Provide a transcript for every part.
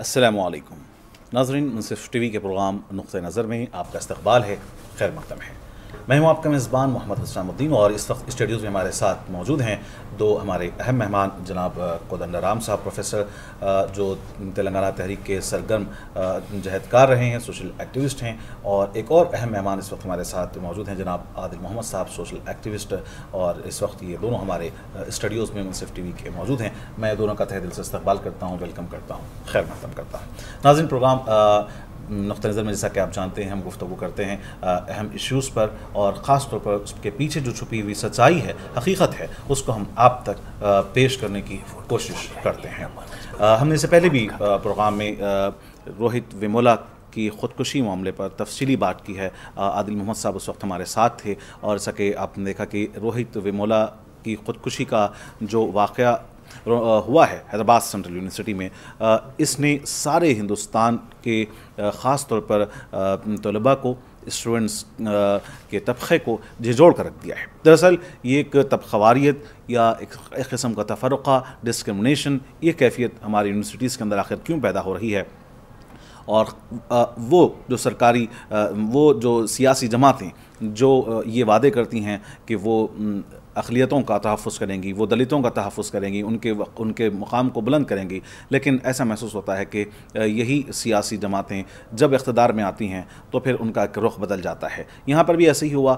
असलकुम नाजरीन, Munsif T V के प्रोग्राम नुक़ नज़र में आपका इस्तबाल है, खैर मकदम है। मैं हूँ आपका मेज़बान मोहम्मद हसनामुद्दीन और इस वक्त स्टूडियोज़ में हमारे साथ मौजूद हैं दो हमारे अहम मेहमान, जनाब कोदंडा राम साहब, प्रोफेसर जो तेलंगाना तहरीक के सरगर्म जहदकार रहे हैं, सोशल एक्टिविस्ट हैं और एक और अहम मेहमान इस वक्त हमारे साथ मौजूद हैं, जनाब आदिल मोहम्मद साहब, सोशल एक्टिविस्ट और इस वक्त ये दोनों हमारे स्टूडियोज़ में मुनसिफ टी के मौजूद हैं। मैं दोनों का तह दिल से इस्तेबाल करता हूँ, वेलकम करता हूँ, खैर मकदम करता हूँ। नाजिन प्रोग्राम नुक़ नज़र में, जैसा कि आप जानते हैं, हम गुफ्तु करते हैं अहम इश्यूज़ पर और ख़ास तौर पर उसके पीछे जो छुपी हुई सच्चाई है, हकीकत है, उसको हम आप तक पेश करने की कोशिश करते हैं। हमने इससे पहले भी प्रोग्राम में रोहित विमोला की ख़ुदकुशी मामले पर तफसीली बात की है। आदिल मोहम्मद साहब उस वक्त हमारे साथ थे और सके आपने देखा कि रोहित विमोला की ख़ुदकुशी का जो वाक़ हुआ है हैदराबाद सेंट्रल यूनिवर्सिटी में। इसने सारे हिंदुस्तान के ख़ास तौर पर तलबा को स्टूडेंट्स के तबक़े को झिझोड़ कर रख दिया है। दरअसल ये एक तबखवारियत या एक, एक किस्म का तफ़रक़ा डिस्क्रमिनेशन ये कैफियत हमारी यूनिवर्सिटीज़ के अंदर आखिर क्यों पैदा हो रही है? और वो जो सरकारी वो जो सियासी जमातें जो ये वादे करती हैं कि वो अकलीतों का तहफ़ करेंगी, वो दलितों का तहफ़ करेंगी, उनके उनके मुकाम को बुलंद करेंगी। लेकिन ऐसा महसूस होता है कि यही सियासी जमातें जब इकतदार में आती हैं तो फिर उनका रुख बदल जाता है। यहाँ पर भी ऐसे ही हुआ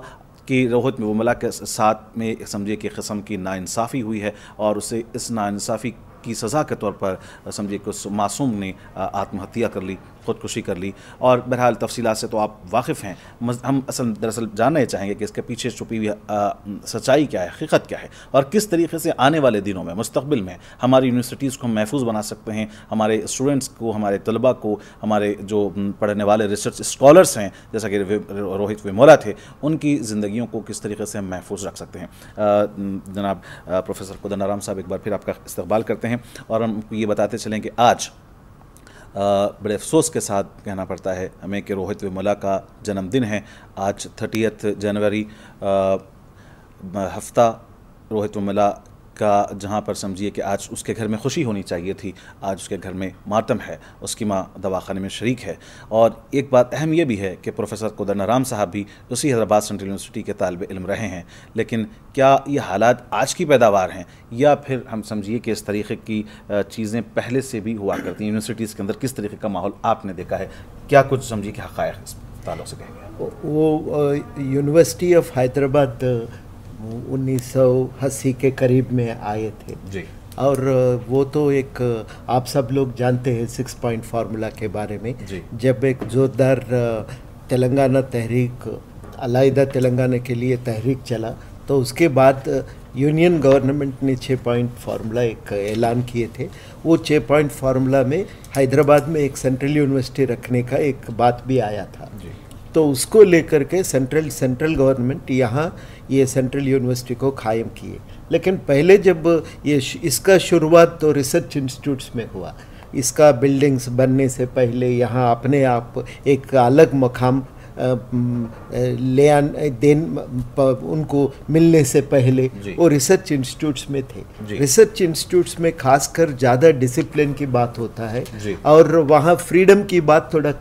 कि रोहित मुमला के साथ में समझिए कि कस्म की नाइंसाफ़ी हुई है और उसे इस नाइंसाफ़ी की सज़ा के तौर पर, समझिए कि मासूम ने आत्महत्या कर ली। ख़ुदकुशी कर ली। और बहरहाल तफसीत से तो आप वाकिफ़ हैं। हम असल, दरअसल जानना चाहेंगे कि इसके पीछे छुपी हुई सच्चाई क्या है, हकीकत क्या है? और किस तरीके से आने वाले दिनों में मुस्तबिल में, हमारी यूनिवर्सिटीज़ को महफूज बना सकते हैं, हमारे स्टूडेंट्स को, हमारे तलबा को, हमारे जो पढ़ने वाले रिसर्च स्कॉलर्स हैं, जैसा कि रोहित विमोला थे, उनकी ज़िंदगियों को किस तरीके से हम महफूज रख सकते हैं? जनाब प्रोफेसर कुदनाराम साहब, एक बार फिर आपका इस्तेबाल करते हैं। और हम ये बताते चलें कि आज बड़े अफसोस के साथ कहना पड़ता है, हमें कि रोहित विमला का जन्मदिन है। आज थर्टीथ जनवरी हफ़्ता रोहित विमला का जहाँ पर समझिए कि आज उसके घर में खुशी होनी चाहिए थी, आज उसके घर में मातम है, उसकी माँ दवाखाने में शरीक है। और एक बात अहम यह भी है कि प्रोफेसर कोदरनाराम साहब भी उसी हैदराबाद सेंट्रल यूनिवर्सिटी के तालब इल्म रहे हैं। लेकिन क्या ये हालात आज की पैदावार हैं? या फिर हम समझिए कि इस तरीके की चीज़ें पहले से भी हुआ करती हैं? यूनिवर्सिटीज़ के अंदर किस तरीके का माहौल आपने देखा है? क्या कुछ समझिए कि हक़ इस ताल्लुक से कहेंगे? वो यूनिवर्सिटी ऑफ़ हैदराबाद उन्नीस अस्सी के करीब में आए थे। जी। और वो तो एक आप सब लोग जानते हैं सिक्स पॉइंट फार्मूला के बारे में। जब एक जोरदार तेलंगाना तहरीक अलाइदा तेलंगाना के लिए तहरीक चला तो उसके बाद यूनियन गवर्नमेंट ने छः पॉइंट फार्मूला एक ऐलान किए थे। वो छः पॉइंट फार्मूला में हैदराबाद में एक सेंट्रल यूनिवर्सिटी रखने का एक बात भी आया था। जी। तो उसको लेकर के सेंट्रल सेंट्रल गवर्नमेंट यहाँ ये सेंट्रल यूनिवर्सिटी को कायम किए। लेकिन पहले जब ये इसका शुरुआत तो रिसर्च इंस्टीट्यूट्स में हुआ। इसका बिल्डिंग्स बनने से पहले यहाँ अपने आप एक अलग मकाम ले आन देन उनको मिलने से पहले वो रिसर्च इंस्टीट्यूट्स में थे। रिसर्च इंस्टीट्यूट्स में खासकर ज़्यादा डिसिप्लिन की बात होता है और वहाँ फ्रीडम की बात थोड़ा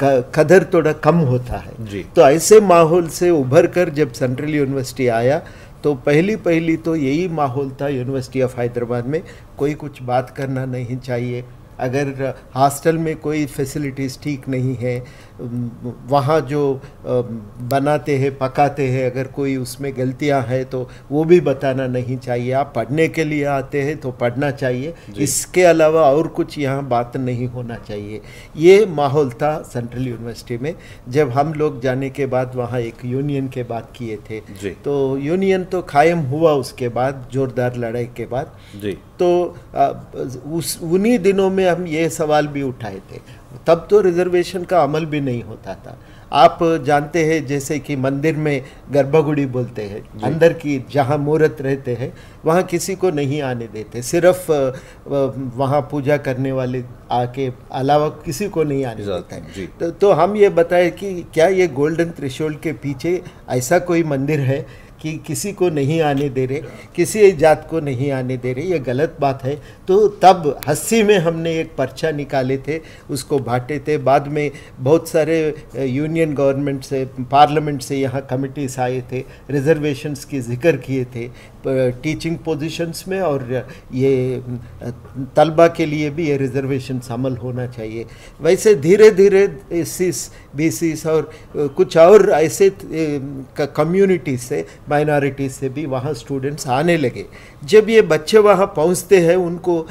कदर थोड़ा कम होता है जी। तो ऐसे माहौल से उभर कर जब सेंट्रल यूनिवर्सिटी आया तो पहली पहली तो यही माहौल था यूनिवर्सिटी ऑफ़ हैदराबाद में कोई कुछ बात करना नहीं चाहिए अगर हॉस्टल में कोई फैसिलिटीज़ ठीक नहीं है वहाँ जो बनाते हैं पकाते हैं अगर कोई उसमें गलतियाँ हैं तो वो भी बताना नहीं चाहिए। आप पढ़ने के लिए आते हैं तो पढ़ना चाहिए। इसके अलावा और कुछ यहाँ बात नहीं होना चाहिए। ये माहौल था सेंट्रल यूनिवर्सिटी में। जब हम लोग जाने के बाद वहाँ एक यूनियन के बात किए थे तो यूनियन तो कायम हुआ उसके बाद जोरदार लड़ाई के बाद। जी। तो उस उन्हीं दिनों में हम ये सवाल भी उठाए थे। तब तो रिजर्वेशन का अमल भी नहीं होता था। आप जानते हैं जैसे कि मंदिर में गर्भगुड़ी बोलते हैं अंदर की जहाँ मुहूर्त रहते हैं वहाँ किसी को नहीं आने देते। सिर्फ़ वहाँ पूजा करने वाले आके अलावा किसी को नहीं आने देते। हैं तो, तो हम ये बताएँ कि क्या ये गोल्डन त्रिशोल के पीछे ऐसा कोई मंदिर है कि किसी को नहीं आने दे रहे, किसी जात को नहीं आने दे रहे, ये गलत बात है। तो तब हस्सी में हमने एक पर्चा निकाले थे, उसको बांटे थे। बाद में बहुत सारे यूनियन गवर्नमेंट से, पार्लियामेंट से यहाँ कमिटीज आए थे, रिजर्वेशंस की ज़िक्र किए थे टीचिंग पोजीशंस में और ये तलबा के लिए भी ये रिजर्वेशन अमल होना चाहिए। वैसे धीरे धीरे एस बी और कुछ और ऐसे कम्युनिटी से माइनॉरिटी से भी वहाँ स्टूडेंट्स आने लगे। जब ये बच्चे वहाँ पहुँचते हैं उनको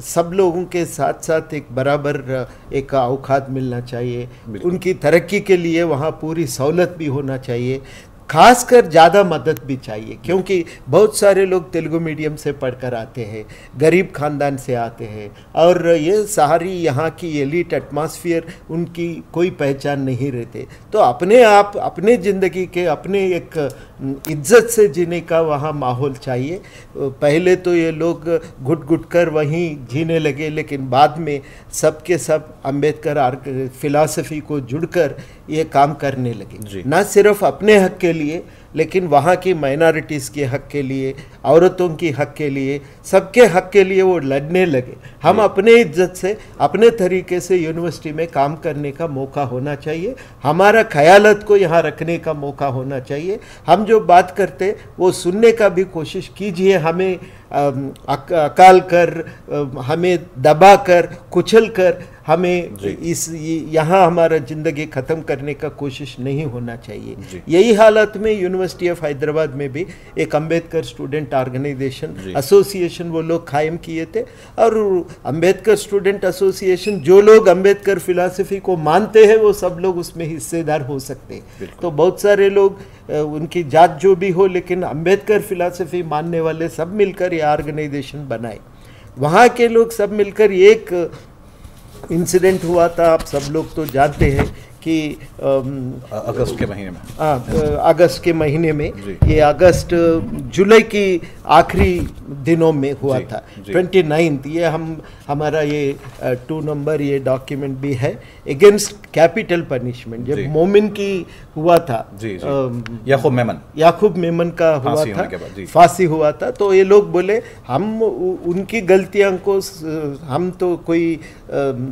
सब लोगों के साथ साथ एक बराबर एक अवकात मिलना चाहिए। उनकी तरक्की के लिए वहाँ पूरी सहूलत भी होना चाहिए। खासकर ज़्यादा मदद भी चाहिए, क्योंकि बहुत सारे लोग तेलुगु मीडियम से पढ़कर आते हैं, गरीब खानदान से आते हैं, और ये सारी यहाँ की एलिट एटमॉस्फेयर उनकी कोई पहचान नहीं रहते। तो अपने आप, अपने ज़िंदगी के, अपने एक इज़्ज़त से जीने का वहाँ माहौल चाहिए। पहले तो ये लोग घुट घुट कर वहीं जीने लगे लेकिन बाद में सब के सब अंबेडकर फिलासफ़ी को जुड़कर ये काम करने लगे। ना सिर्फ़ अपने हक के लिए लेकिन वहाँ की माइनॉरिटीज़ के हक के लिए औरतों की हक के लिए सबके हक के लिए वो लड़ने लगे। हम अपने इज़्ज़त से अपने तरीके से यूनिवर्सिटी में काम करने का मौका होना चाहिए। हमारा ख्यालत को यहाँ रखने का मौका होना चाहिए। हम जो बात करते वो सुनने का भी कोशिश कीजिए। हमें अकाल कर हमें दबा कर कुचल कर हमें इस यहाँ हमारा ज़िंदगी ख़त्म करने का कोशिश नहीं होना चाहिए। यही हालत में यूनिवर्सिटी ऑफ़ हैदराबाद में भी एक अंबेडकर स्टूडेंट ऑर्गेनाइजेशन एसोसिएशन वो लोग कायम किए थे। और अंबेडकर स्टूडेंट एसोसिएशन जो लोग अंबेडकर फिलासफी को मानते हैं वो सब लोग उसमें हिस्सेदार हो सकते हैं। तो बहुत सारे लोग उनकी जात जो भी हो लेकिन अंबेडकर फिलासफी मानने वाले सब मिलकर ये ऑर्गेनाइजेशन बनाए। वहाँ के लोग सब मिलकर एक इंसिडेंट हुआ था आप सब लोग तो जानते हैं कि अगस्त के महीने में। अगस्त के महीने में ये अगस्त जुलाई की आखिरी दिनों में हुआ था। ट्वेंटी नाइन्थ ये हम हमारा ये टू नंबर ये डॉक्यूमेंट भी है अगेंस्ट कैपिटल पनिशमेंट जब मोमिन की हुआ था याकूब मेमन। याकूब मेमन का हुआ था फांसी हुआ था तो ये लोग बोले हम उनकी गलतियाँ को हम तो कोई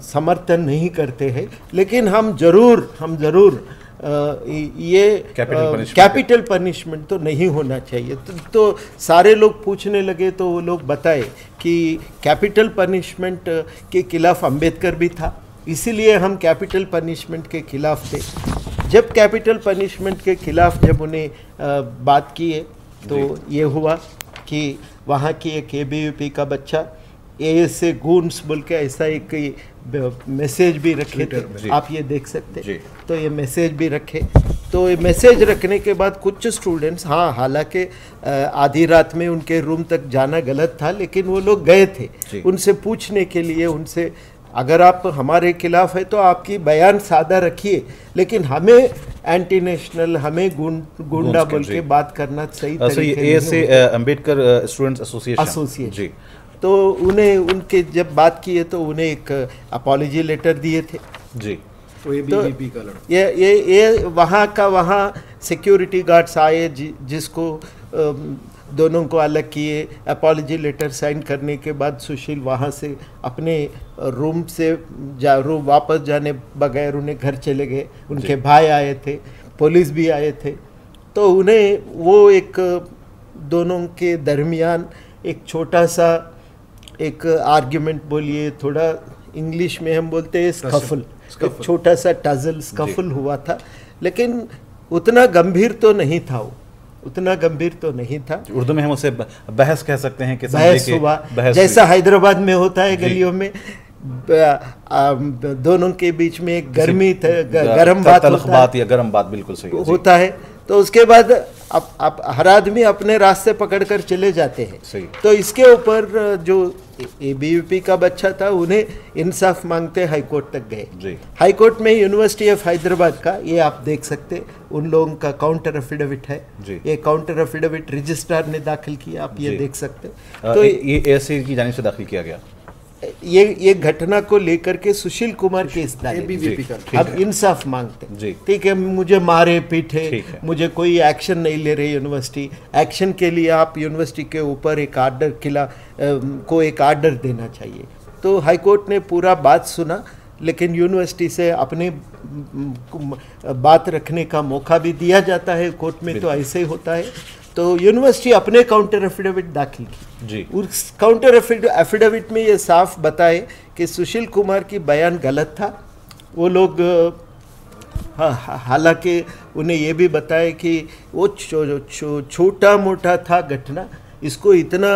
समर्थन नहीं करते हैं लेकिन हम ज़रूर हम ज़रूर ये कैपिटल पनिशमेंट तो नहीं होना चाहिए। तो, तो सारे लोग पूछने लगे तो वो लोग बताए कि कैपिटल पनिशमेंट के खिलाफ अंबेडकर भी था। इसीलिए हम कैपिटल पनिशमेंट के खिलाफ थे। जब कैपिटल पनिशमेंट के खिलाफ जब उन्हें बात किए तो ये हुआ कि वहाँ की एक ए का बच्चा ए से गूंस बोल के ऐसा एक मैसेज भी रखे थे। आप ये देख सकते तो ये मैसेज भी रखे। तो ये मैसेज रखने के बाद कुछ स्टूडेंट्स हाँ हालाँकि आधी रात में उनके रूम तक जाना गलत था लेकिन वो लोग गए थे। उनसे पूछने के लिए उनसे अगर आप हमारे खिलाफ है तो आपकी बयान सादा रखिए। लेकिन हमें एंटी नेशनल हमें गुंडा बोल के बात करना सही तरीके से अंबेडकर स्टूडेंट्स एसोसिएशन एसोसिएशन तो उन्हें उनके जब बात की है तो उन्हें एक अपॉलोजी लेटर दिए थे। जी। तो ये ये ये वहाँ का वहाँ सिक्योरिटी गार्ड्स आए जि, जिसको दोनों को अलग किए। अपॉलोजी लेटर साइन करने के बाद सुशील वहाँ से अपने रूम से जा रूम वापस जाने बगैर उन्हें घर चले गए। उनके भाई आए थे पुलिस भी आए थे। तो उन्हें वो एक दोनों के दरमियान एक छोटा सा एक आर्ग्यूमेंट बोलिए थोड़ा इंग्लिश में हम बोलते हैं स्कफल छोटा सा टजल स्कफल हुआ था। लेकिन उतना गंभीर तो नहीं था वो। उतना गंभीर तो नहीं था। उर्दू में हम उसे बहस कह सकते हैं कि बहस हुआ। बहस जैसा हैदराबाद में होता है गलियों में दोनों के बीच में एक गर्मी गर्म बात बात या गर्म बात बिल्कुल सही होता है। तो उसके बाद अब अब हर आदमी अपने रास्ते पकड़कर चले जाते हैं। तो इसके ऊपर जो ए का बच्चा था उन्हें इंसाफ मांगते हाईकोर्ट तक गए। हाईकोर्ट में यूनिवर्सिटी ऑफ़ हैदराबाद का ये आप देख सकते उन लोगों का काउंटर एफिडेविट है। ये काउंटर एफिडेविट रजिस्ट्रार ने दाखिल किया आप ये देख सकते। तो ये ऐसे की जानी से दाखिल किया गया। ये ये घटना को लेकर के सुशील कुमार केस डाले। का अब इंसाफ मांगते हैं। ठीक है मुझे मारे पीटे मुझे कोई एक्शन नहीं ले रही यूनिवर्सिटी। एक्शन के लिए आप यूनिवर्सिटी के ऊपर एक आर्डर किला को एक आर्डर देना चाहिए। तो हाईकोर्ट ने पूरा बात सुना लेकिन यूनिवर्सिटी से अपने बात रखने का मौका भी दिया जाता है। कोर्ट में तो ऐसे ही होता है। तो यूनिवर्सिटी अपने काउंटर एफिडेविट दाखिल की। जी। उस काउंटर एफिडेविट में ये साफ़ बताए कि सुशील कुमार की बयान गलत था। वो लोग हालाँकि उन्हें ये भी बताया कि वो छो, छो, छोटा मोटा था घटना। इसको इतना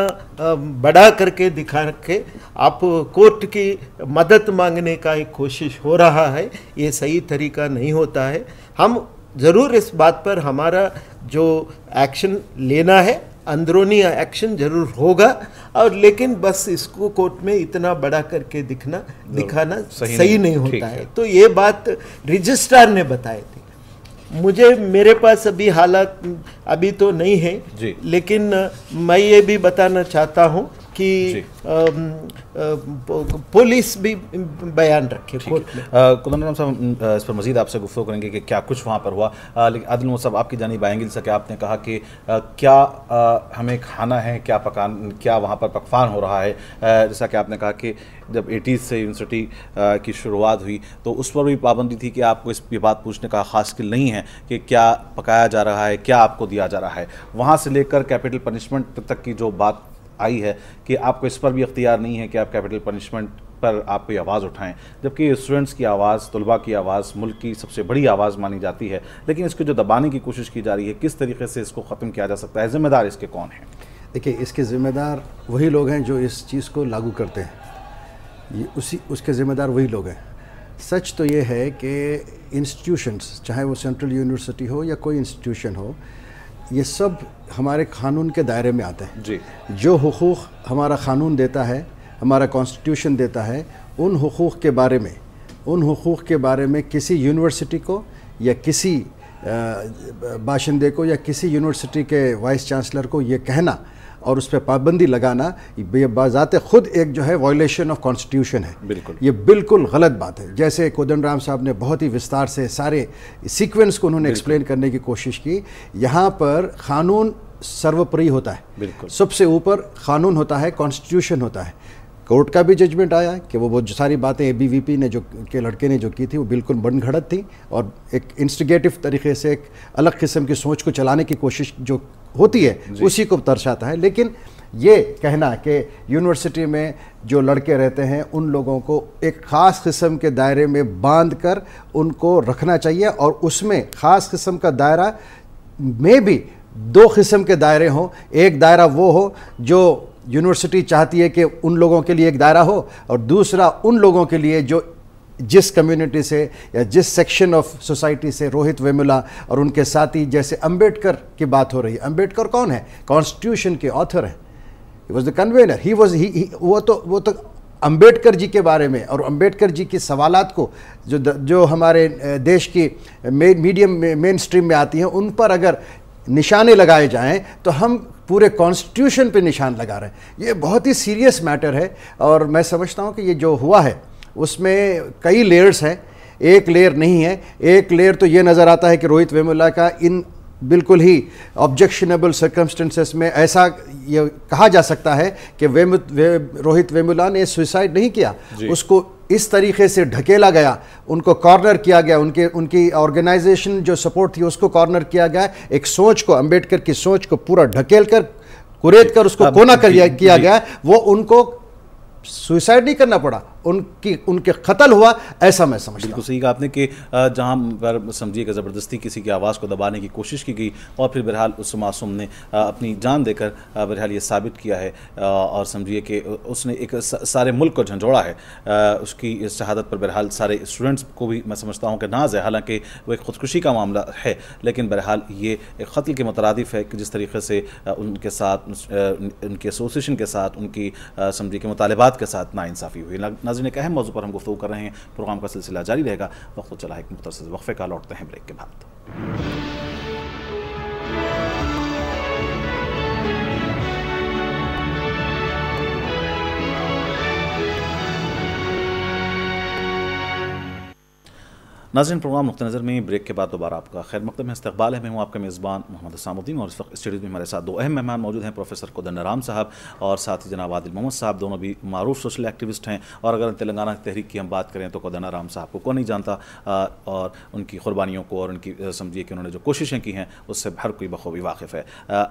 बड़ा करके दिखा के आप कोर्ट की मदद मांगने का एक कोशिश हो रहा है। ये सही तरीका नहीं होता है। हम ज़रूर इस बात पर हमारा जो एक्शन लेना है अंदरूनी एक्शन ज़रूर होगा। और लेकिन बस इसको कोर्ट में इतना बड़ा करके दिखना दिखाना सही सही, नहीं- नहीं, होता है। है। तो ये बात रजिस्ट्रार ने बताई थी। मुझे मेरे पास अभी हालात अभी तो नहीं है लेकिन मैं ये भी बताना चाहता हूँ कि पुलिस भी बयान रखे कोर्ट में। साहब इस पर मजीद आपसे गुफ्तु करेंगे कि क्या कुछ वहाँ पर हुआ। लेकिन आदिल साहब आपकी जानी आएँगे जैसा कि आपने कहा कि क्या हमें खाना है क्या पकान क्या वहाँ पर पकवान हो रहा है? जैसा कि आपने कहा कि जब एटीज़ से यूनिवर्सिटी की शुरुआत हुई तो उस पर भी पाबंदी थी कि आपको इस ये बात पूछने का खास स्किल नहीं है कि क्या पकाया जा रहा है क्या आपको दिया जा रहा है। वहाँ से लेकर कैपिटल पनिशमेंट तक की जो बात आई है कि आपको इस पर भी अख्तियार नहीं है कि आप कैपिटल पनिशमेंट पर आप कोई आवाज़ उठाएँ। जबकि स्टूडेंट्स की आवाज़, तलबा की आवाज़, मुल्क की सबसे बड़ी आवाज़ मानी जाती है। लेकिन इसको जो दबाने की कोशिश की जा रही है, किस तरीके से इसको ख़त्म किया जा सकता है? ज़िम्मेदार इसके कौन हैं? देखिए, इसके ज़िम्मेदार वही लोग हैं जो इस चीज़ को लागू करते हैं। ये उसी, उसके ज़िम्मेदार वही लोग हैं। सच तो ये है कि इंस्टीट्यूशंस चाहे वो सेंट्रल यूनिवर्सिटी हो या कोई इंस्टीट्यूशन हो ये सब हमारे कानून के दायरे में आते हैं। जी। जो हकूक़ हमारा कानून देता है हमारा कॉन्स्टिट्यूशन देता है उन हकूक़ के बारे में उन हकूक़ के बारे में किसी यूनिवर्सिटी को या किसी बाशिंदे को या किसी यूनिवर्सिटी के वाइस चांसलर को ये कहना और उस पर पाबंदी लगाना ये बाज़ात ख़ुद एक जो है वायलेशन ऑफ़ कॉन्स्टिट्यूशन है। बिल्कुल। ये बिल्कुल गलत बात है। जैसे कोदंड राम साहब ने बहुत ही विस्तार से सारे सीक्वेंस को उन्होंने एक्सप्लेन करने की कोशिश की। यहाँ पर कानून सर्वोपरि होता है। बिल्कुल। सबसे ऊपर कानून होता है कॉन्स्टिट्यूशन होता है। कोर्ट का भी जजमेंट आया कि वो वो जो सारी बातें ए ने जो के लड़के ने जो की थी वो बिल्कुल बनघड़त थी और एक इंस्टिगेटिव तरीके से एक अलग किस्म की सोच को चलाने की कोशिश जो होती है उसी को दर्शाता है। लेकिन ये कहना कि यूनिवर्सिटी में जो लड़के रहते हैं उन लोगों को एक ख़ास किस्म के दायरे में बाँध कर उनको रखना चाहिए और उसमें ख़ास किस्म का दायरा में भी दो किस्म के दायरे हों। एक दायरा वो हो जो यूनिवर्सिटी चाहती है कि उन लोगों के लिए एक दायरा हो और दूसरा उन लोगों के लिए जो जिस कम्युनिटी से या जिस सेक्शन ऑफ़ सोसाइटी से रोहित वेमुला और उनके साथी जैसे अंबेडकर की बात हो रही है। अंबेडकर कौन है? कॉन्स्टिट्यूशन के ऑथर हैं। Was the convener he was he वो तो वो तो अंबेडकर जी के बारे में और अंबेडकर जी के सवालात को जो जो हमारे देश की मे- मीडियम मेन स्ट्रीम में आती हैं, उन पर अगर निशाने लगाए जाएँ तो हम पूरे कॉन्स्टिट्यूशन पे निशान लगा रहे हैं। ये बहुत ही सीरियस मैटर है और मैं समझता हूँ कि ये जो हुआ है उसमें कई लेयर्स हैं। एक लेयर नहीं है। एक लेयर तो ये नज़र आता है कि रोहित वेमुला का इन बिल्कुल ही ऑब्जेक्शनेबल सर्कमस्टेंसेस में ऐसा ये कहा जा सकता है कि वेमु वे, रोहित वेमुला ने सुसाइड नहीं किया। उसको इस तरीके से ढकेला गया। उनको कॉर्नर किया गया। उनके उनकी ऑर्गेनाइजेशन जो सपोर्ट थी उसको कॉर्नर किया गया। एक सोच को अंबेडकर की सोच को पूरा ढकेल कर कुरेद कर उसको कोना कर किया गया। वो उनको सुसाइड नहीं करना पड़ा। उनकी उनके कत्ल हुआ ऐसा मैं समझता हूँ। बिल्कुल सही कहा आपने कि जहाँ पर समझिए कि ज़बरदस्ती किसी की आवाज़ को दबाने की कोशिश की गई और फिर बहरहाल उस मासूम ने अपनी जान देकर बहरहाल ये साबित किया है और समझिए कि उसने एक सारे मुल्क को झंझोड़ा है। उसकी इस शहादत पर बहरहाल सारे स्टूडेंट्स को भी मैं समझता हूँ कि नाज है हालाँकि वो एक खुदकुशी का मामला है लेकिन बहरहाल ये एक कत्ल के मुतरदफ है कि जिस तरीके से उनके साथ उनकी एसोसिएशन के साथ उनकी समझिए कि मुतालबात के साथ नाइंसाफ़ी हुई। नाजरन एक अहम मौजू पर हम गुफ्तु कर रहे हैं। प्रोग्राम का सिलसिला जारी रहेगा। वक्त तो चला है एक मुख्तर वक्फे का लौटते हैं ब्रेक के बाद। नाजिन प्रोग्राम नुक़ नज़र में, ब्रेक के बाद दोबारा आपका खैर मकदम में इस्तबाल है, मैं हूँ आपका मेज़बान मोहम्मद इस्लामुद्दीन और इस वक्त स्टूडियो में हमारे साथ दो अहम मेहमान मौजूद हैं, प्रोफेसर कोदंडराम साहब और साथ ही जनाब आदिल मोहम्मद साहब, दोनों भी मरूफ सोशल एक्टिविस्ट हैं। और अगर तेलंगाना तहरीक की हम बात करें तो कोदंडराम साहब को कौन नहीं जानता और उनकी कुर्बानियों को और उनकी समझिए कि उन्होंने जो कोशिशें की हैं, उससे हर कोई बखूबी वाकिफ़ है।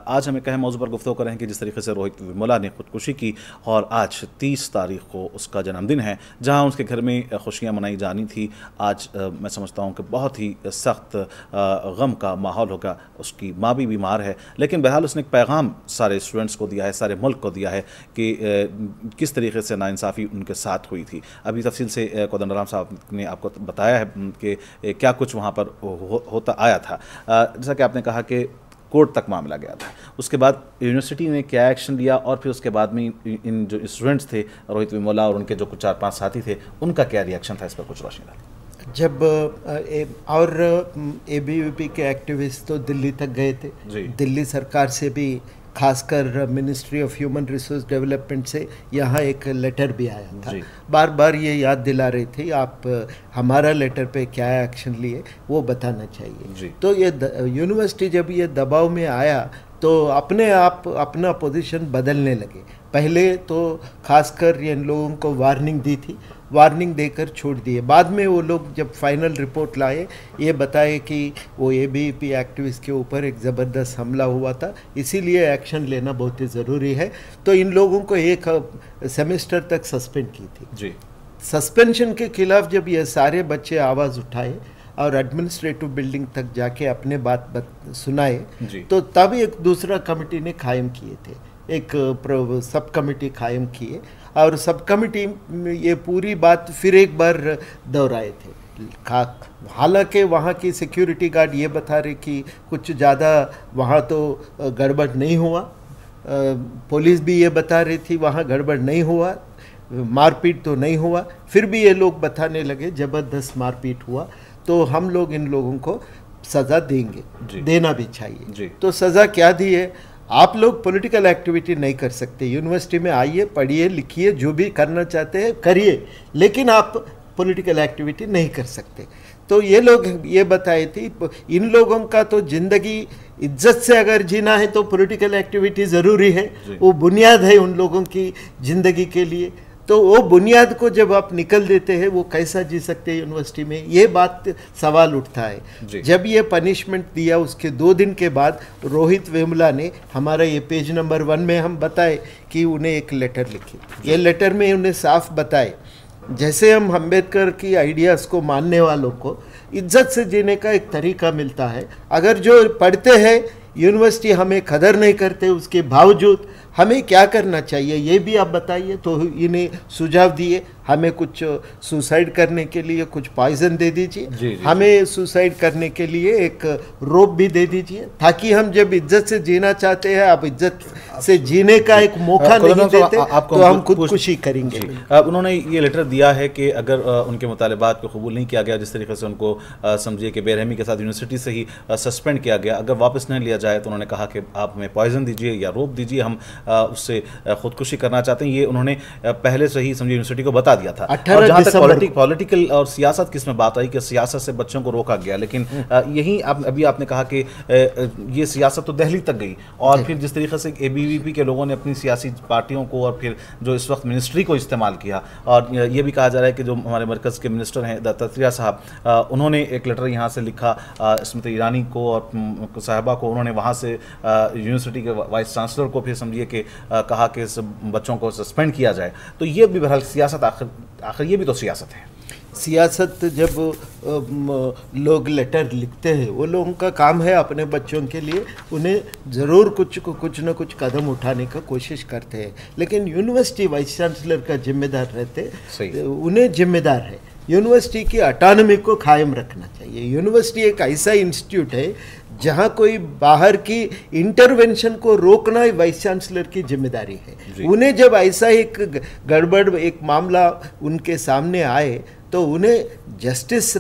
आज हमें कहें मौजू पर गुफ्तु करें कि जिस तरीके से रोहित विमला ने खुदकुशी की और आज तीस तारीख को उसका जन्मदिन है, जहाँ उसके घर में खुशियाँ मनाई जानी थी। आज समझता हूँ कि बहुत ही सख्त गम का माहौल होगा। उसकी माँ भी बीमार है। लेकिन बहरहाल उसने एक पैगाम सारे स्टूडेंट्स को दिया है सारे मुल्क को दिया है कि किस तरीके से नाइंसाफ़ी उनके साथ हुई थी। अभी तफसील से कोदंडराम साहब ने आपको बताया है कि क्या कुछ वहाँ पर हो, होता आया था। जैसा कि आपने कहा कि कोर्ट तक मामला गया था। उसके बाद यूनिवर्सिटी ने क्या एक्शन लिया और फिर उसके बाद में इन जो स्टूडेंट्स थे रोहित विमोला और उनके जो कुछ चार पाँच साथी थे उनका क्या रिएक्शन था? इस पर कुछ रोशनी डाली। जब ए, और ए बी के एक्टिविस्ट तो दिल्ली तक गए थे। दिल्ली सरकार से भी खासकर ministry of human resource development से यहाँ एक लेटर भी आया था। बार बार ये याद दिला रही थी आप हमारा लेटर पे क्या एक्शन लिए वो बताना चाहिए। तो ये यूनिवर्सिटी जब ये दबाव में आया तो अपने आप अपना पोजीशन बदलने लगे। पहले तो खासकर इन लोगों को वार्निंग दी थी वार्निंग देकर छोड़ दिए। बाद में वो लोग जब फाइनल रिपोर्ट लाए ये बताए कि वो ए बी पी एक्टिविस्ट के ऊपर एक ज़बरदस्त हमला हुआ था इसीलिए एक्शन लेना बहुत ही ज़रूरी है। तो इन लोगों को एक सेमेस्टर तक सस्पेंड की थी। जी। सस्पेंशन के खिलाफ जब ये सारे बच्चे आवाज़ उठाए और एडमिनिस्ट्रेटिव बिल्डिंग तक जाके अपने बात बत, सुनाए तो तब एक दूसरा कमेटी ने कायम किए थे। एक सब कमेटी कायम किए। और सब कमेटी ये पूरी बात फिर एक बार दोहराए थे। हालाँकि वहाँ की सिक्योरिटी गार्ड ये बता रहे कि कुछ ज़्यादा वहाँ तो गड़बड़ नहीं हुआ। पुलिस भी ये बता रही थी वहाँ गड़बड़ नहीं हुआ। मारपीट तो नहीं हुआ। फिर भी ये लोग बताने लगे ज़बरदस्त मारपीट हुआ। तो हम लोग इन लोगों को सज़ा देंगे। देना भी चाहिए। तो सज़ा क्या दी है? आप लोग पॉलिटिकल एक्टिविटी नहीं कर सकते। यूनिवर्सिटी में आइए पढ़िए लिखिए जो भी करना चाहते हैं करिए। लेकिन आप पॉलिटिकल एक्टिविटी नहीं कर सकते। तो ये लोग ये बताए थे इन लोगों का तो ज़िंदगी इज़्ज़त से अगर जीना है तो पॉलिटिकल एक्टिविटी ज़रूरी है। वो बुनियाद है उन लोगों की ज़िंदगी के लिए। तो वो बुनियाद को जब आप निकल देते हैं वो कैसा जी सकते हैं यूनिवर्सिटी में? ये बात सवाल उठता है। जब ये पनिशमेंट दिया उसके दो दिन के बाद रोहित वेमला ने हमारा ये पेज नंबर वन में हम बताए कि उन्हें एक लेटर लिखी। ये लेटर में उन्हें साफ़ बताए। जैसे हम अंबेडकर की आइडियाज़ को मानने वालों को इज़्ज़त से जीने का एक तरीका मिलता है। अगर जो पढ़ते हैं यूनिवर्सिटी हमें कदर नहीं करते उसके बावजूद हमें क्या करना चाहिए? ये भी आप बताइए। तो इन्हें सुझाव दिए। हमें कुछ सुसाइड करने के लिए कुछ पॉइजन दे दीजिए। हमें सुसाइड करने के लिए एक रोप भी दे दीजिए। ताकि हम जब इज़्ज़त से जीना चाहते हैं आप इज़्ज़त से जीने का एक मौका नहीं देते आपको तो हम खुदकुशी करेंगे। उन्होंने ये लेटर दिया है कि अगर उनके मुतालबात को कबूल नहीं किया गया जिस तरीके से उनको समझिए कि बेरहमी के साथ यूनिवर्सिटी से ही सस्पेंड किया गया अगर वापस नहीं लिया जाए तो उन्होंने कहा कि आप हमें पॉइजन दीजिए या रोप दीजिए हम उससे खुदकुशी करना चाहते हैं ये उन्होंने पहले से ही समझिए यूनिवर्सिटी को बता दिया था। और जहाँ तक पॉलिटिकल और सियासत की इसमें बात आई कि सियासत से बच्चों को रोका गया लेकिन हम्म। यही आप अभी आपने कहा कि ये सियासत तो दहली तक गई और फिर जिस तरीके से एबीवीपी के लोगों ने अपनी सियासी पार्टियों को और फिर जो इस वक्त मिनिस्ट्री को इस्तेमाल किया और ये भी कहा जा रहा है कि जो हमारे मरकज़ के मिनिस्टर हैं दत्तत्रिया साहब उन्होंने एक लेटर यहाँ से लिखा स्मृति ईरानी को और साहबा को उन्होंने वहाँ से यूनिवर्सिटी के वाइस चांसलर को फिर समझिए कि कहा कि इस बच्चों को सस्पेंड किया जाए तो ये भी बहरहाल सियासत आखिर आखिर ये भी तो सियासत है। सियासत जब लोग लेटर लिखते हैं वो लोगों का काम है अपने बच्चों के लिए उन्हें ज़रूर कुछ कुछ ना कुछ कदम उठाने का कोशिश करते हैं। लेकिन यूनिवर्सिटी वाइस चांसलर का जिम्मेदार रहते उन्हें जिम्मेदार है। यूनिवर्सिटी की अटानमी को कायम रखना चाहिए। यूनिवर्सिटी एक ऐसा इंस्टीट्यूट है जहाँ कोई बाहर की इंटरवेंशन को रोकना ही वाइस चांसलर की ज़िम्मेदारी है। उन्हें जब ऐसा एक गड़बड़ एक मामला उनके सामने आए तो उन्हें जस्टिस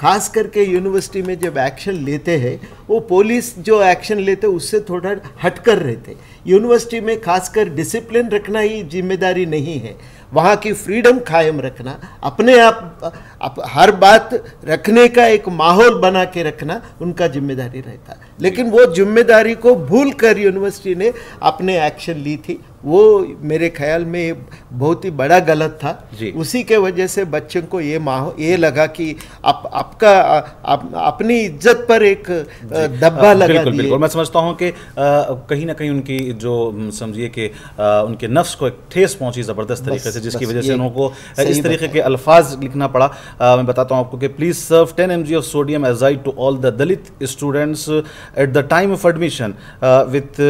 खास करके यूनिवर्सिटी में जब एक्शन लेते हैं वो पुलिस जो एक्शन लेते उससे थोड़ा हटकर रहते यूनिवर्सिटी में खासकर डिसिप्लिन रखना ही ज़िम्मेदारी नहीं है। वहाँ की फ्रीडम कायम रखना अपने आप, आप हर बात रखने का एक माहौल बना के रखना उनका ज़िम्मेदारी रहता। लेकिन वो ज़िम्मेदारी को भूल कर यूनिवर्सिटी ने अपने एक्शन ली थी। वो मेरे ख्याल में बहुत ही बड़ा गलत था। उसी के वजह से बच्चों को ये माहौल ये लगा कि आप आपका आप, अपनी इज़्ज़त पर एक धब्बा लगा बिल्कुल बिल्कुल। मैं समझता हूँ कि कहीं ना कहीं उनकी जो समझिए कि उनके नफ्स को एक ठेस पहुँची ज़बरदस्त तरीके से जिसकी वजह से उनको इस तरीके के अल्फाज लिखना पड़ा। आ, मैं बताता हूँ आपको कि please serve ten M of sodium azide to all the Dalit students at the time of admission with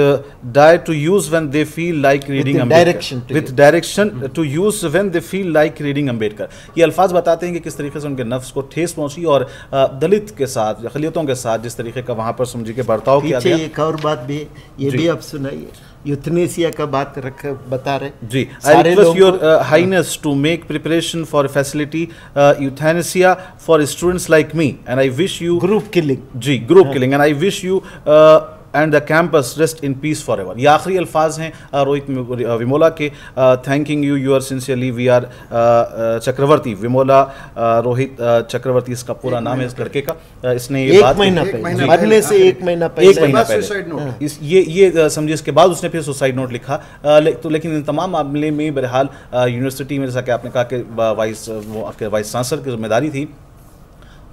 diet to use when they feel feel like reading the Ambedkar. direction with direction to use when they feel like reading Ambedkar. ये अल्फाज बताते हैं कि किस तरीके से उनके नफ्स को ठेस पहुँची और दलित के साथ अखिलियतों के साथ जिस तरीके का वहाँ पर समझिए कि बर्ताव किया गया। एक और बात भी ये भी आप सुनाइए। यूथनेसिया का बात रख बता रहे जी। I request your highness to make preparation for facility euthanasia for students like me and I wish you group killing ji group killing and I wish you and the campus rest in peace forever ये आखिरी अल्फाज हैं रोहित विमोला के thanking you you are sincerely V R Chakravarthy. Vemula Rohith Chakravarthy इसका पूरा नाम है इस लड़के का। इसने ये बात महीना पहले। मरने से एक महीना पहले। एक महीना पहले। इस ये ये समझिए इसके बाद उसने फिर सुसाइड नोट लिखा। तो लेकिन इन तमाम मामले में बहरहाल यूनिवर्सिटी में जैसा कि आपने कहा कि वाइस आपके वाइस चांसलर की ज़िम्मेदारी थी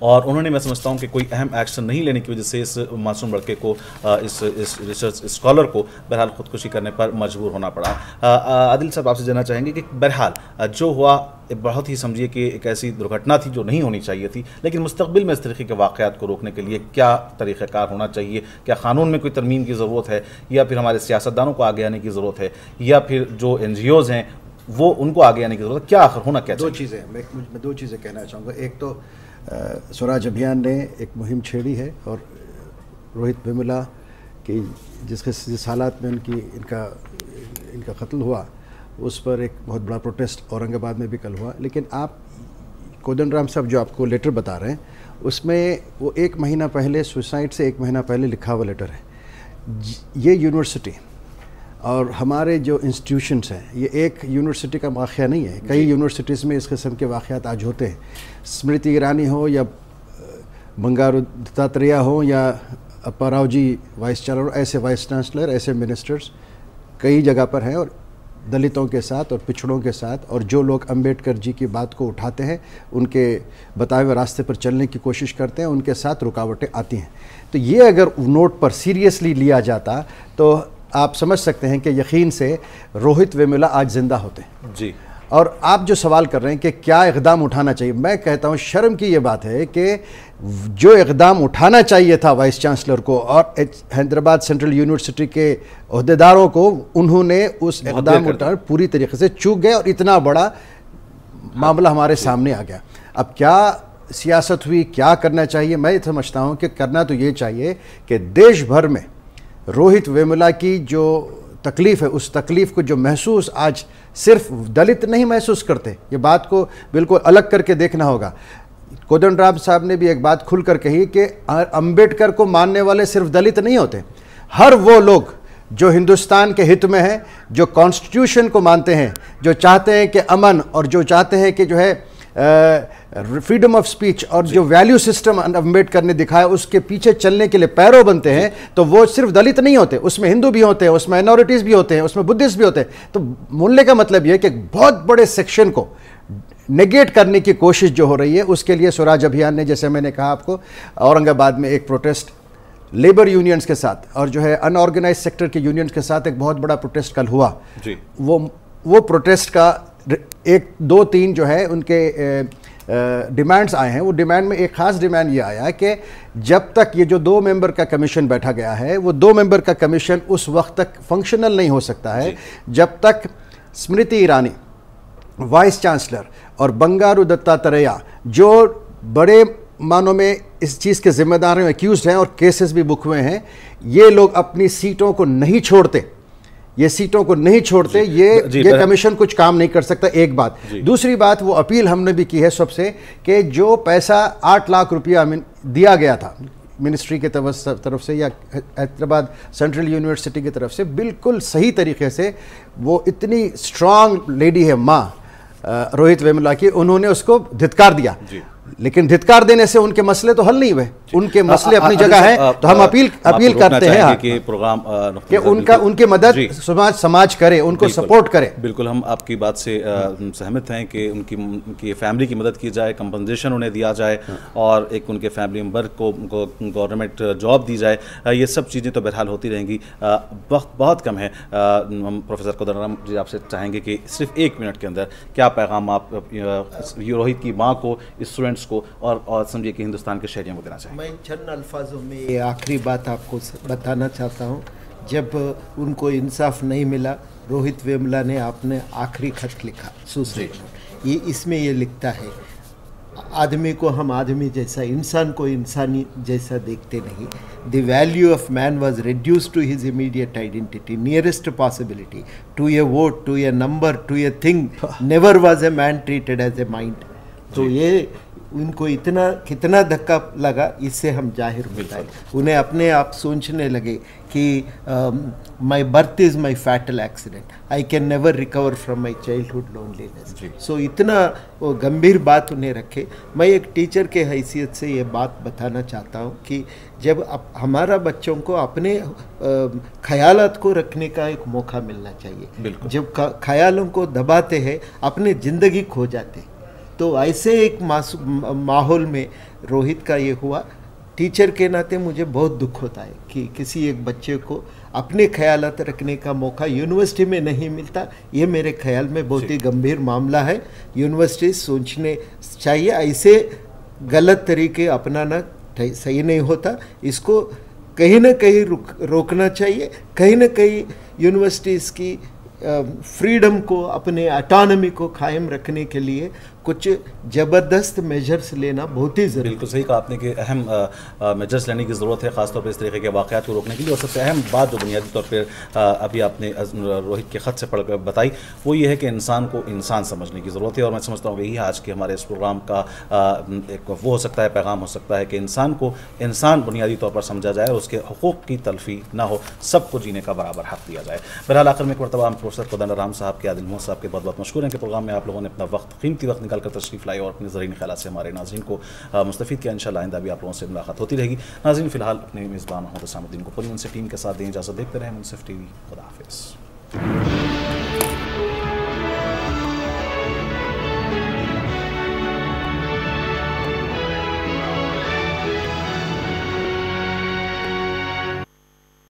और उन्होंने मैं समझता हूँ कि कोई अहम एक्शन नहीं लेने की वजह से इस मासूम लड़के को इस इस रिसर्च स्कॉलर को बहरहाल खुदकुशी करने पर मजबूर होना पड़ा। आदिल साहब आपसे जानना चाहेंगे कि बहरहाल जो हुआ बहुत ही समझिए कि एक ऐसी दुर्घटना थी जो नहीं होनी चाहिए थी लेकिन मुस्तबिल में इस तरीके के वाक़ात को रोकने के लिए क्या तरीक़ाकार होना चाहिए? क्या क़ानून में कोई तरमीम की ज़रूरत है? या फिर हमारे सियासतदानों को आगे आने की ज़रूरत है? या फिर जो एन हैं वो उनको आगे आने की ज़रूरत है? क्या आखिर होना क्या दो चीज़ें मैं दो चीज़ें कहना चाहूँगा। एक तो स्वराज अभियान ने एक मुहिम छेड़ी है और रोहित विमला की जिस जिस हालात में उनकी, इनका इनका कत्ल हुआ, उस पर एक बहुत बड़ा प्रोटेस्ट औरंगाबाद में भी कल हुआ। लेकिन आप कोदन राम साहब जो आपको लेटर बता रहे हैं, उसमें वो एक महीना पहले, सुसाइड से एक महीना पहले लिखा हुआ लेटर है। ये यूनिवर्सिटी और हमारे जो इंस्टीट्यूशंस हैं ये एक यूनिवर्सिटी का वाक़ नहीं है। कई यूनिवर्सिटीज़ में इस किस्म के वाक़ात आज होते हैं। स्मृति ईरानी हो या बंगारू दत्तात्रेय हो या अप्पा जी वाइस चांसलर ऐसे वाइस चांसलर ऐसे मिनिस्टर्स कई जगह पर हैं और दलितों के साथ और पिछड़ों के साथ और जो लोग अंबेडकर जी की बात को उठाते हैं उनके बताए हुए रास्ते पर चलने की कोशिश करते हैं उनके साथ रुकावटें आती हैं। तो ये अगर नोट पर सीरियसली लिया जाता तो आप समझ सकते हैं कि यकीन से रोहित वेमुला आज ज़िंदा होते हैं। जी। और आप जो सवाल कर रहे हैं कि क्या इकदाम उठाना चाहिए मैं कहता हूँ शर्म की ये बात है कि जो इकदाम उठाना चाहिए था वाइस चांसलर को और हैदराबाद सेंट्रल यूनिवर्सिटी के अहदेदारों को उन्होंने उस इकदाम देर कर उठा पूरी तरीके से चूक गए और इतना बड़ा मामला हमारे सामने आ गया। अब क्या सियासत हुई क्या करना चाहिए मैं समझता हूँ कि करना तो ये चाहिए कि देश भर में रोहित वेमुला की जो तकलीफ़ है, उस तकलीफ़ को जो महसूस आज सिर्फ़ दलित नहीं महसूस करते, ये बात को बिल्कुल अलग करके देखना होगा। कोदन राम साहब ने भी एक बात खुलकर कही कि अंबेडकर को मानने वाले सिर्फ़ दलित नहीं होते। हर वो लोग जो हिंदुस्तान के हित में हैं, जो कॉन्स्टिट्यूशन को मानते हैं, जो चाहते हैं कि अमन और जो चाहते हैं कि जो है फ्रीडम ऑफ़ स्पीच और जो वैल्यू सिस्टम अंबेडकर ने दिखाया उसके पीछे चलने के लिए पैरों बनते हैं तो वो सिर्फ़ दलित नहीं होते उसमें हिंदू भी होते हैं उसमें माइनॉरिटीज़ भी होते हैं उसमें बुद्धिस्ट भी होते हैं। तो मूल्य का मतलब यह है कि बहुत बड़े सेक्शन को नेगेट करने की कोशिश जो हो रही है उसके लिए स्वराज अभियान ने जैसे मैंने कहा आपको औरंगाबाद में एक प्रोटेस्ट लेबर यूनियंस के साथ और जो है अनऑर्गेनाइज सेक्टर के यूनियंस के साथ एक बहुत बड़ा प्रोटेस्ट कल हुआ। जी। वो वो प्रोटेस्ट का एक दो तीन जो है उनके डिमांड्स आए हैं। वो डिमांड में एक खास डिमांड ये आया है कि जब तक ये जो दो मेंबर का कमीशन बैठा गया है वो दो मेंबर का कमीशन उस वक्त तक फंक्शनल नहीं हो सकता है। जब तक स्मृति ईरानी वाइस चांसलर और बंगारू दत्तात्रेया जो बड़े मानों में इस चीज़ के जिम्मेदार हैं एक्यूज हैं और केसेस भी बुक हुए हैं ये लोग अपनी सीटों को नहीं छोड़ते। ये सीटों को नहीं छोड़ते ये ये कमीशन कुछ काम नहीं कर सकता एक बात। दूसरी बात वो अपील हमने भी की है सबसे कि जो पैसा आठ लाख रुपया दिया गया था मिनिस्ट्री के तरफ़ से- या हैदराबाद सेंट्रल यूनिवर्सिटी की तरफ़ से बिल्कुल सही तरीके से वो इतनी स्ट्रांग लेडी है माँ रोहित वेमुला की उन्होंने उसको धितकार दिया। लेकिन धित्कार देने से उनके मसले तो हल नहीं हुए। उनके मसले आ- आ- अपनी जगह हैं तो हम अपील अपील करते हैं हाँ, कि प्रोग्राम कि उनका उनकी मदद समाज समाज करे उनको सपोर्ट करे। बिल्कुल हम आपकी बात से सहमत हैं कि उनकी उनकी फैमिली की मदद की जाए कंपनसेशन उन्हें दिया जाए और एक उनके फैमिली मेंबर को गवर्नमेंट जॉब दी जाए। ये सब चीज़ें तो बहरहाल होती रहेंगी। वक्त बहुत कम है। हम प्रोफेसर कोदराम जी आपसे चाहेंगे कि सिर्फ़ एक मिनट के अंदर क्या पैगाम आप रोहित की माँ को स्टूडेंट्स को और और समझिए कि हिंदुस्तान के शहरियों को देना चाहेंगे मैं चंद अल्फाजों में ये आखिरी बात आपको बताना चाहता हूँ। जब उनको इंसाफ नहीं मिला रोहित वेमला ने आपने आखिरी खत लिखा नोट ये इसमें ये लिखता है आदमी को हम आदमी जैसा इंसान को इंसानी जैसा देखते नहीं। The value of man was reduce to his immediate identity nearest possibility to a vote to a number to a thing never was a man treated as a mind तो ये उनको इतना कितना धक्का लगा इससे हम ज़ाहिर है उन्हें अपने आप सोचने लगे कि my birth is my fatal accident I can never recover from my childhood loneliness so इतना वो गंभीर बात उन्हें रखे। मैं एक टीचर के हैसियत से ये बात बताना चाहता हूँ कि जब अप, हमारा बच्चों को अपने ख्यालात को रखने का एक मौका मिलना चाहिए। जब ख्यालों को दबाते हैं अपनी ज़िंदगी खो जाते तो ऐसे एक माहौल में रोहित का ये हुआ। टीचर के नाते मुझे बहुत दुख होता है कि किसी एक बच्चे को अपने ख्यालात रखने का मौका यूनिवर्सिटी में नहीं मिलता। ये मेरे ख्याल में बहुत ही गंभीर मामला है। यूनिवर्सिटी सोचने चाहिए ऐसे गलत तरीके अपनाना सही नहीं होता। इसको कहीं ना कहीं रुक रोकना चाहिए। कहीं ना कहीं यूनिवर्सिटीज़ की फ्रीडम को अपने अटानमी को कायम रखने के लिए कुछ ज़बरदस्त मेजर्स लेना बहुत ही ज़रूरी बिल्कुल सही कहा आपने कि अहम मेजर्स लेने की ज़रूरत है, खासतौर पर इस तरीके के वाक़ात को रोकने के लिए। और सबसे अहम बात जो बुनियादी तौर पर अभी आपने रोहित के ख़त से पढ़कर बताई, वो ये है कि इंसान को इंसान समझने की ज़रूरत है। और मैं समझता हूँ यही आज के हमारे इस प्रोग्राम का एक वो हो सकता है, पैगाम हो सकता है कि इंसान को इंसान बुनियादी तौर पर समझा जाए और उसके हकूक़ की तलफी ना हो, सबको जीने का बराबर हक दिया जाए। बहरहाल, आखिर में एक मरतबा हम प्रोफेसर खुदा राम साहब के आदिल मोहम्मद साहब के बहुत बहुत मशहूर हैं कि प्रोग्राम में आप लोगों ने अपना वक्त, कीमती वक्त निकाल। कर तशरीफ़ लाई और अपने ज़रिए ख्याल से हमारे नाजीन को मुस्तफ़ किया। इन आइंदा भी आप लोगों से मुलाकात होती रहेगी। नाजीन फ़िलहाल अपने मेज़बान मोहम्मद सामुद्दीन को पूरी उनसे टीम के साथ दें इजाज़त, देखते रहें मुनसिफ टी वी खुदा हाफिज़।